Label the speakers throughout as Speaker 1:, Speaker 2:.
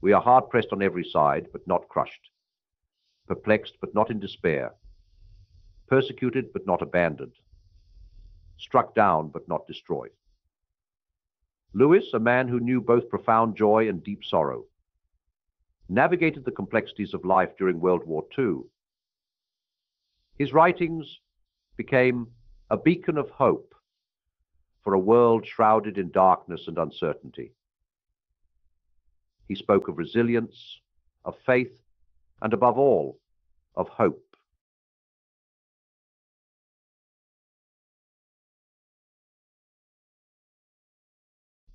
Speaker 1: We are hard pressed on every side, but not crushed, perplexed, but not in despair, persecuted, but not abandoned, struck down, but not destroyed. Lewis, a man who knew both profound joy and deep sorrow, navigated the complexities of life during World War II. His writings became a beacon of hope for a world shrouded in darkness and uncertainty. He spoke of resilience, of faith, and above all, of hope.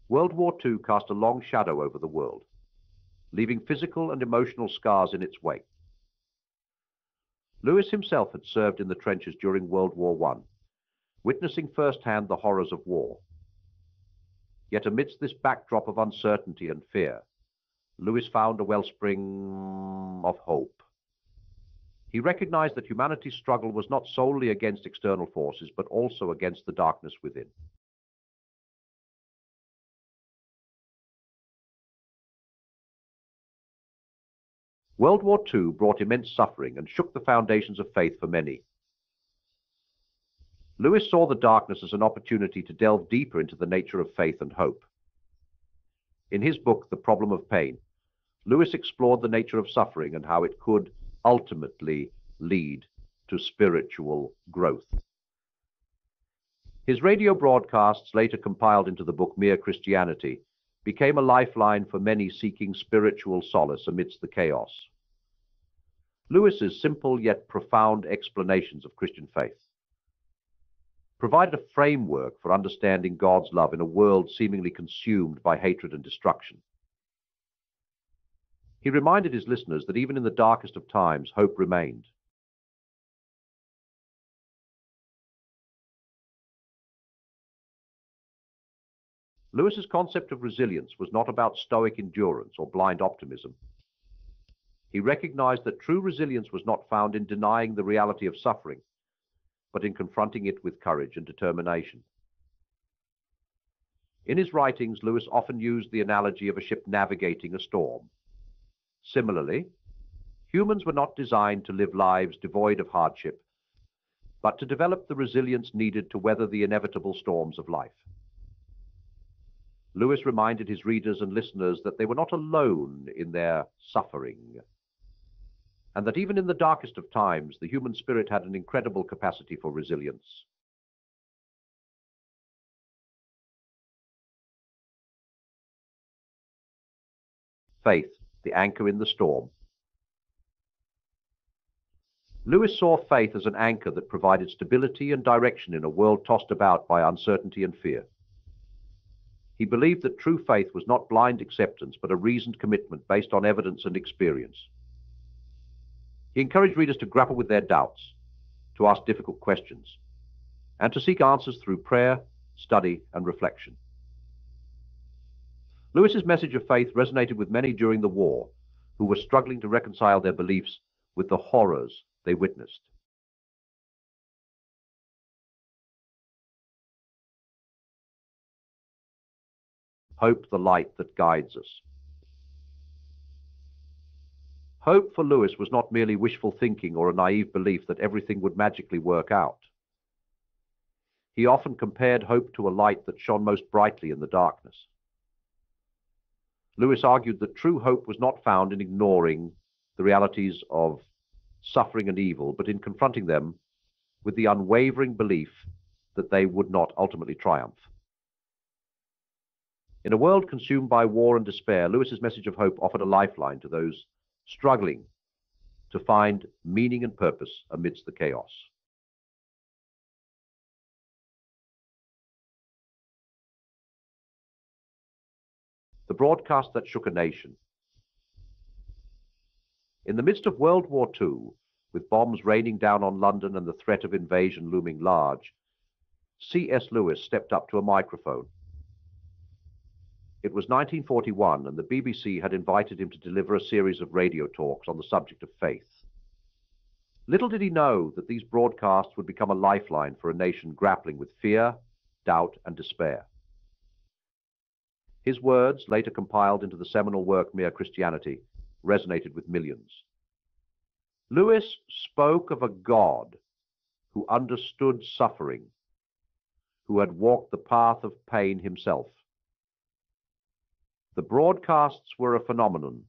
Speaker 1: World War II cast a long shadow over the world, leaving physical and emotional scars in its wake. Lewis himself had served in the trenches during World War I, witnessing firsthand the horrors of war. Yet amidst this backdrop of uncertainty and fear, Lewis found a wellspring of hope. He recognized that humanity's struggle was not solely against external forces, but also against the darkness within. World War II brought immense suffering and shook the foundations of faith for many. Lewis saw the darkness as an opportunity to delve deeper into the nature of faith and hope. In his book, The Problem of Pain, Lewis explored the nature of suffering and how it could ultimately lead to spiritual growth. His radio broadcasts, later compiled into the book Mere Christianity, became a lifeline for many seeking spiritual solace amidst the chaos. Lewis's simple yet profound explanations of Christian faith provided a framework for understanding God's love in a world seemingly consumed by hatred and destruction. He reminded his listeners that even in the darkest of times, hope remained. Lewis's concept of resilience was not about stoic endurance or blind optimism. He recognized that true resilience was not found in denying the reality of suffering, but in confronting it with courage and determination. In his writings, Lewis often used the analogy of a ship navigating a storm. Similarly, humans were not designed to live lives devoid of hardship, but to develop the resilience needed to weather the inevitable storms of life. Lewis reminded his readers and listeners that they were not alone in their suffering, and that even in the darkest of times, the human spirit had an incredible capacity for resilience. Faith the anchor in the storm. Lewis saw faith as an anchor that provided stability and direction in a world tossed about by uncertainty and fear. He believed that true faith was not blind acceptance, but a reasoned commitment based on evidence and experience. He encouraged readers to grapple with their doubts, to ask difficult questions, and to seek answers through prayer, study, and reflection. Lewis's message of faith resonated with many during the war who were struggling to reconcile their beliefs with the horrors they witnessed. Hope the light that guides us. Hope for Lewis was not merely wishful thinking or a naive belief that everything would magically work out. He often compared hope to a light that shone most brightly in the darkness. Lewis argued that true hope was not found in ignoring the realities of suffering and evil, but in confronting them with the unwavering belief that they would not ultimately triumph. In a world consumed by war and despair, Lewis's message of hope offered a lifeline to those struggling to find meaning and purpose amidst the chaos. The broadcast that shook a nation. In the midst of World War II, with bombs raining down on London and the threat of invasion looming large, C.S. Lewis stepped up to a microphone. It was 1941, and the BBC had invited him to deliver a series of radio talks on the subject of faith. Little did he know that these broadcasts would become a lifeline for a nation grappling with fear, doubt, and despair. His words, later compiled into the seminal work Mere Christianity, resonated with millions. Lewis spoke of a God who understood suffering, who had walked the path of pain himself. The broadcasts were a phenomenon,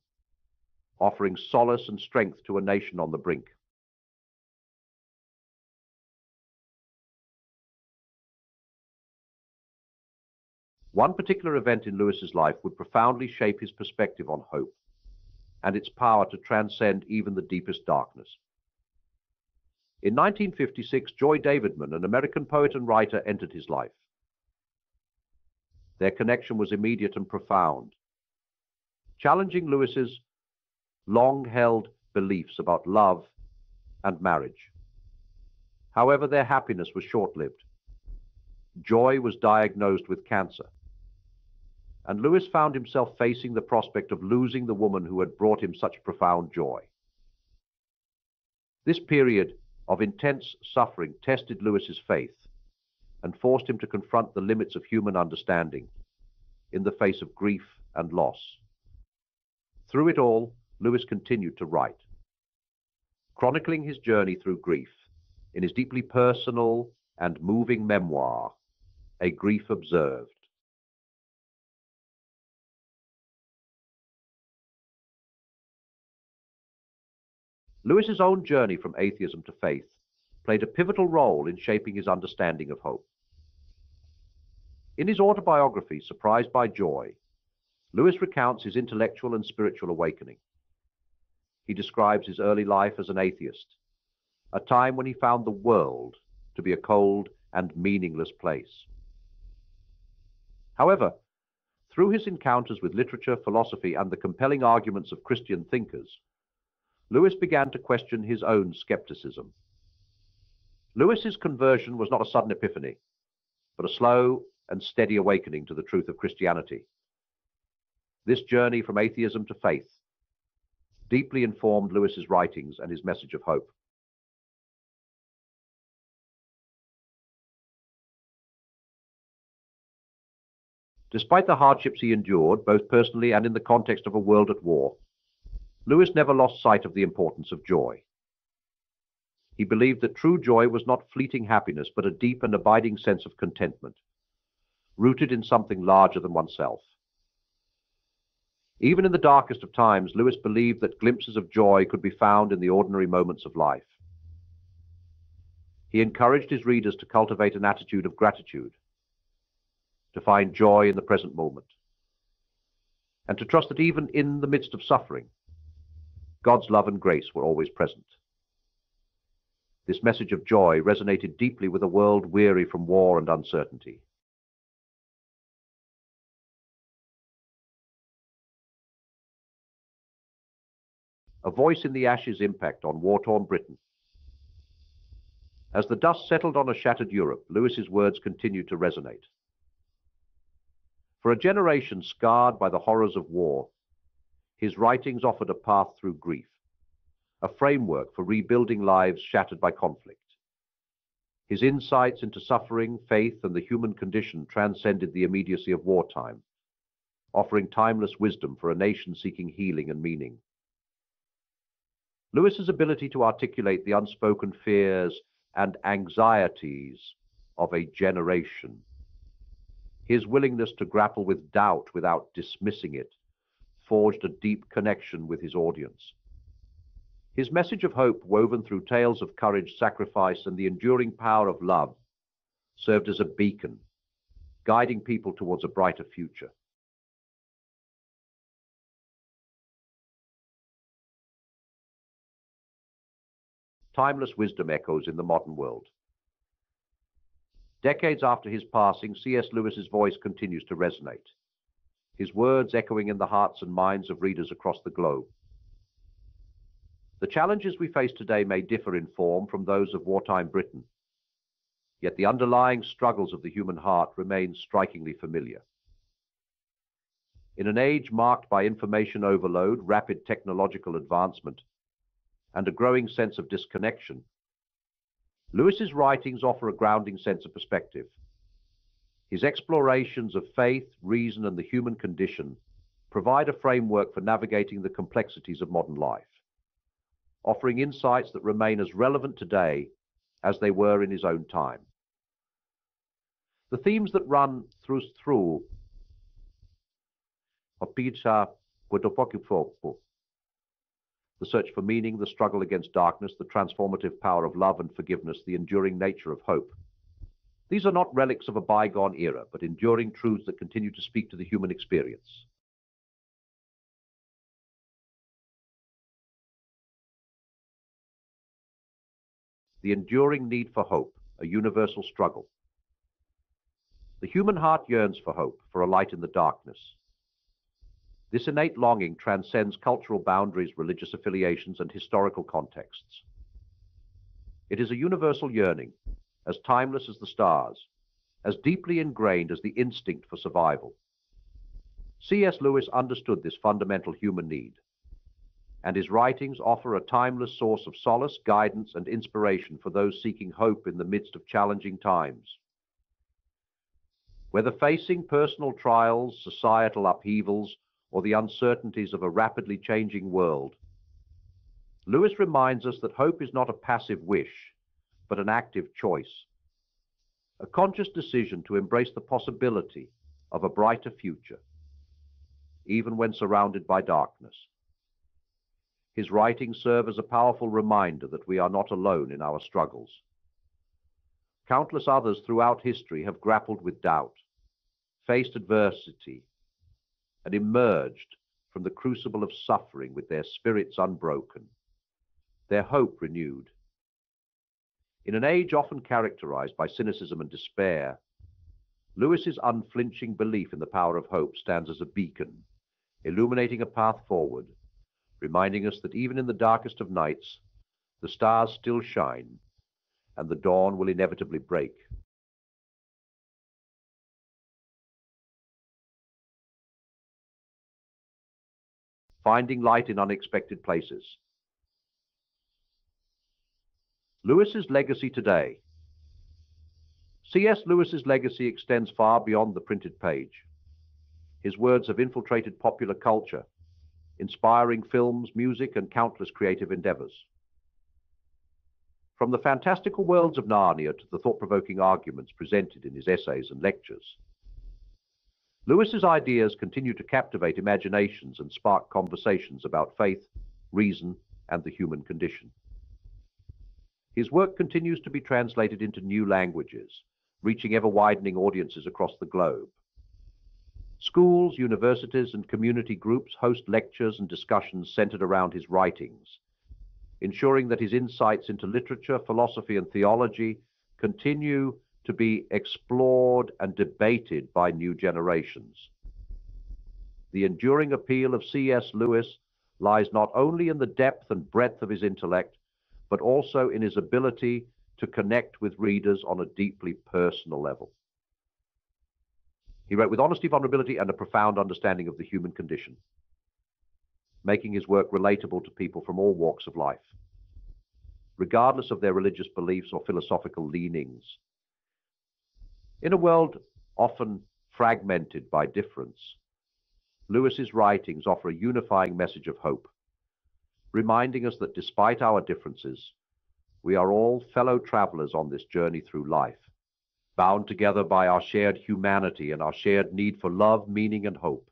Speaker 1: offering solace and strength to a nation on the brink. One particular event in Lewis's life would profoundly shape his perspective on hope and its power to transcend even the deepest darkness. In 1956, Joy Davidman, an American poet and writer, entered his life. Their connection was immediate and profound, challenging Lewis's long-held beliefs about love and marriage. However, their happiness was short-lived. Joy was diagnosed with cancer and Lewis found himself facing the prospect of losing the woman who had brought him such profound joy. This period of intense suffering tested Lewis's faith and forced him to confront the limits of human understanding in the face of grief and loss. Through it all, Lewis continued to write, chronicling his journey through grief in his deeply personal and moving memoir, A Grief Observed. Lewis's own journey from atheism to faith played a pivotal role in shaping his understanding of hope. In his autobiography, Surprised by Joy, Lewis recounts his intellectual and spiritual awakening. He describes his early life as an atheist, a time when he found the world to be a cold and meaningless place. However, through his encounters with literature, philosophy, and the compelling arguments of Christian thinkers, Lewis began to question his own skepticism. Lewis's conversion was not a sudden epiphany, but a slow and steady awakening to the truth of Christianity. This journey from atheism to faith deeply informed Lewis's writings and his message of hope. Despite the hardships he endured, both personally and in the context of a world at war, Lewis never lost sight of the importance of joy. He believed that true joy was not fleeting happiness, but a deep and abiding sense of contentment, rooted in something larger than oneself. Even in the darkest of times, Lewis believed that glimpses of joy could be found in the ordinary moments of life. He encouraged his readers to cultivate an attitude of gratitude, to find joy in the present moment, and to trust that even in the midst of suffering, God's love and grace were always present. This message of joy resonated deeply with a world weary from war and uncertainty. A voice in the ashes impact on war-torn Britain. As the dust settled on a shattered Europe, Lewis's words continued to resonate. For a generation scarred by the horrors of war, his writings offered a path through grief, a framework for rebuilding lives shattered by conflict. His insights into suffering, faith, and the human condition transcended the immediacy of wartime, offering timeless wisdom for a nation seeking healing and meaning. Lewis's ability to articulate the unspoken fears and anxieties of a generation, his willingness to grapple with doubt without dismissing it, forged a deep connection with his audience. His message of hope, woven through tales of courage, sacrifice, and the enduring power of love, served as a beacon, guiding people towards a brighter future. Timeless wisdom echoes in the modern world. Decades after his passing, C.S. Lewis's voice continues to resonate his words echoing in the hearts and minds of readers across the globe. The challenges we face today may differ in form from those of wartime Britain, yet the underlying struggles of the human heart remain strikingly familiar. In an age marked by information overload, rapid technological advancement, and a growing sense of disconnection, Lewis's writings offer a grounding sense of perspective. His explorations of faith, reason, and the human condition provide a framework for navigating the complexities of modern life, offering insights that remain as relevant today as they were in his own time. The themes that run through through the search for meaning, the struggle against darkness, the transformative power of love and forgiveness, the enduring nature of hope. These are not relics of a bygone era, but enduring truths that continue to speak to the human experience. The enduring need for hope, a universal struggle. The human heart yearns for hope, for a light in the darkness. This innate longing transcends cultural boundaries, religious affiliations, and historical contexts. It is a universal yearning, as timeless as the stars, as deeply ingrained as the instinct for survival. C.S. Lewis understood this fundamental human need, and his writings offer a timeless source of solace, guidance, and inspiration for those seeking hope in the midst of challenging times. Whether facing personal trials, societal upheavals, or the uncertainties of a rapidly changing world, Lewis reminds us that hope is not a passive wish, but an active choice, a conscious decision to embrace the possibility of a brighter future, even when surrounded by darkness. His writings serve as a powerful reminder that we are not alone in our struggles. Countless others throughout history have grappled with doubt, faced adversity, and emerged from the crucible of suffering with their spirits unbroken, their hope renewed. In an age often characterized by cynicism and despair, Lewis's unflinching belief in the power of hope stands as a beacon, illuminating a path forward, reminding us that even in the darkest of nights, the stars still shine and the dawn will inevitably break. finding light in unexpected places. Lewis's legacy today. C.S. Lewis's legacy extends far beyond the printed page. His words have infiltrated popular culture, inspiring films, music, and countless creative endeavors. From the fantastical worlds of Narnia to the thought-provoking arguments presented in his essays and lectures, Lewis's ideas continue to captivate imaginations and spark conversations about faith, reason, and the human condition. His work continues to be translated into new languages, reaching ever-widening audiences across the globe. Schools, universities, and community groups host lectures and discussions centered around his writings, ensuring that his insights into literature, philosophy, and theology continue to be explored and debated by new generations. The enduring appeal of C.S. Lewis lies not only in the depth and breadth of his intellect, but also in his ability to connect with readers on a deeply personal level. He wrote with honesty, vulnerability, and a profound understanding of the human condition, making his work relatable to people from all walks of life, regardless of their religious beliefs or philosophical leanings. In a world often fragmented by difference, Lewis's writings offer a unifying message of hope, reminding us that despite our differences, we are all fellow travelers on this journey through life, bound together by our shared humanity and our shared need for love, meaning, and hope.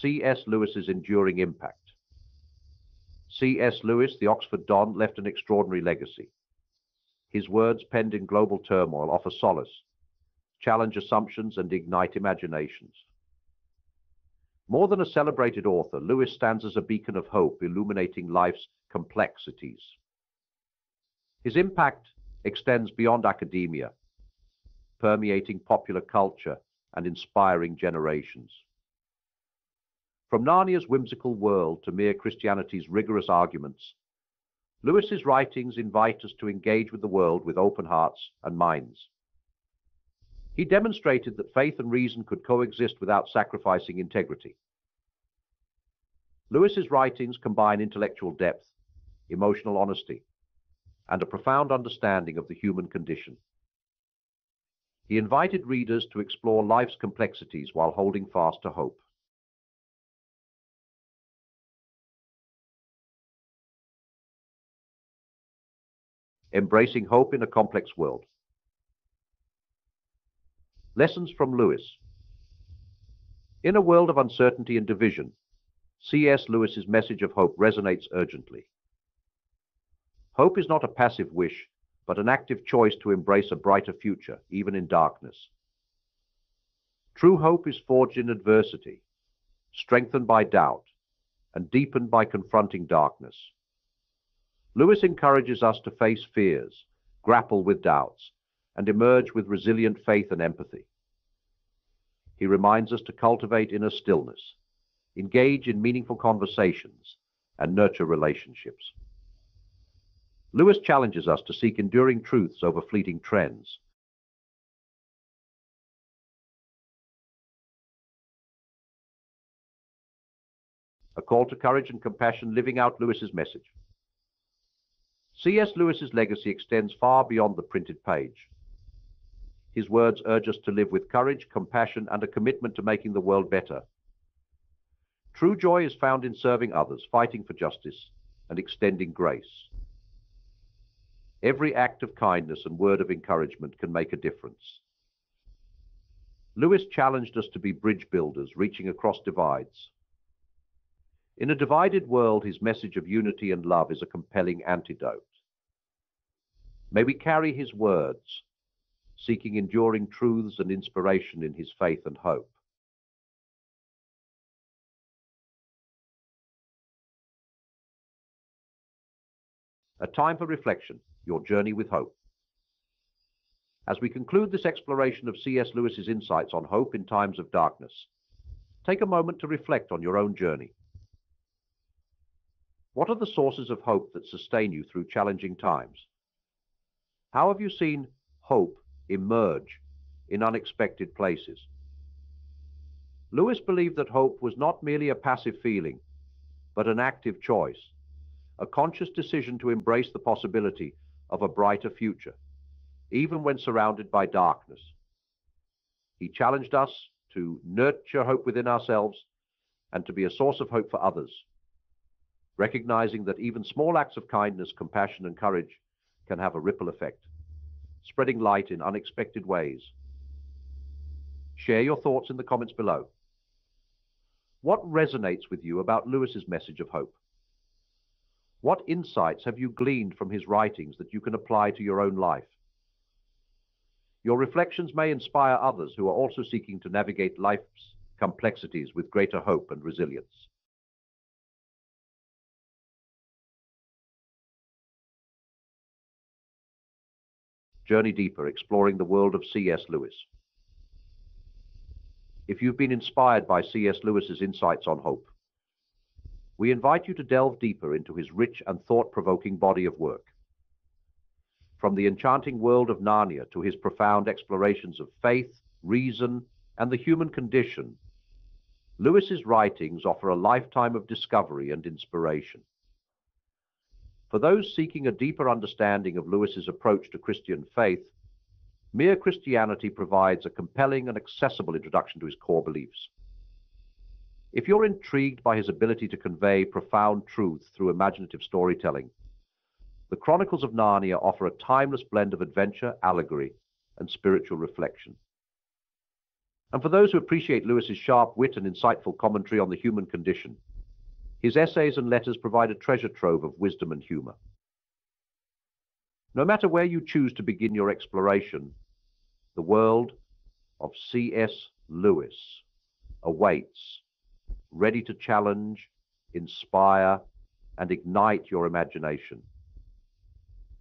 Speaker 1: C.S. Lewis's enduring impact. C.S. Lewis, the Oxford Don, left an extraordinary legacy. His words, penned in global turmoil, offer solace, challenge assumptions, and ignite imaginations. More than a celebrated author, Lewis stands as a beacon of hope, illuminating life's complexities. His impact extends beyond academia, permeating popular culture and inspiring generations. From Narnia's whimsical world to mere Christianity's rigorous arguments, Lewis's writings invite us to engage with the world with open hearts and minds. He demonstrated that faith and reason could coexist without sacrificing integrity. Lewis's writings combine intellectual depth, emotional honesty, and a profound understanding of the human condition. He invited readers to explore life's complexities while holding fast to hope. Embracing Hope in a Complex World. Lessons from Lewis. In a world of uncertainty and division, C.S. Lewis's message of hope resonates urgently. Hope is not a passive wish, but an active choice to embrace a brighter future, even in darkness. True hope is forged in adversity, strengthened by doubt, and deepened by confronting darkness. Lewis encourages us to face fears, grapple with doubts, and emerge with resilient faith and empathy. He reminds us to cultivate inner stillness, engage in meaningful conversations, and nurture relationships. Lewis challenges us to seek enduring truths over fleeting trends. A call to courage and compassion living out Lewis's message. C.S. Lewis's legacy extends far beyond the printed page. His words urge us to live with courage, compassion, and a commitment to making the world better. True joy is found in serving others, fighting for justice, and extending grace. Every act of kindness and word of encouragement can make a difference. Lewis challenged us to be bridge builders, reaching across divides. In a divided world, his message of unity and love is a compelling antidote. May we carry his words, seeking enduring truths and inspiration in his faith and hope. A time for reflection, your journey with hope. As we conclude this exploration of C.S. Lewis's insights on hope in times of darkness, take a moment to reflect on your own journey. What are the sources of hope that sustain you through challenging times? How have you seen hope emerge in unexpected places? Lewis believed that hope was not merely a passive feeling, but an active choice a conscious decision to embrace the possibility of a brighter future, even when surrounded by darkness. He challenged us to nurture hope within ourselves and to be a source of hope for others, recognizing that even small acts of kindness, compassion, and courage can have a ripple effect, spreading light in unexpected ways. Share your thoughts in the comments below. What resonates with you about Lewis's message of hope? What insights have you gleaned from his writings that you can apply to your own life? Your reflections may inspire others who are also seeking to navigate life's complexities with greater hope and resilience. Journey Deeper, exploring the world of C.S. Lewis. If you've been inspired by C.S. Lewis's insights on hope, we invite you to delve deeper into his rich and thought-provoking body of work. From the enchanting world of Narnia to his profound explorations of faith, reason, and the human condition, Lewis's writings offer a lifetime of discovery and inspiration. For those seeking a deeper understanding of Lewis's approach to Christian faith, Mere Christianity provides a compelling and accessible introduction to his core beliefs. If you're intrigued by his ability to convey profound truth through imaginative storytelling, the Chronicles of Narnia offer a timeless blend of adventure, allegory, and spiritual reflection. And for those who appreciate Lewis's sharp wit and insightful commentary on the human condition, his essays and letters provide a treasure trove of wisdom and humor. No matter where you choose to begin your exploration, the world of C.S. Lewis awaits ready to challenge, inspire, and ignite your imagination.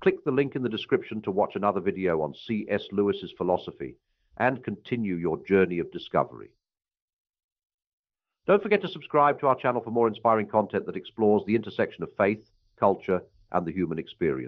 Speaker 1: Click the link in the description to watch another video on C.S. Lewis's philosophy and continue your journey of discovery. Don't forget to subscribe to our channel for more inspiring content that explores the intersection of faith, culture, and the human experience.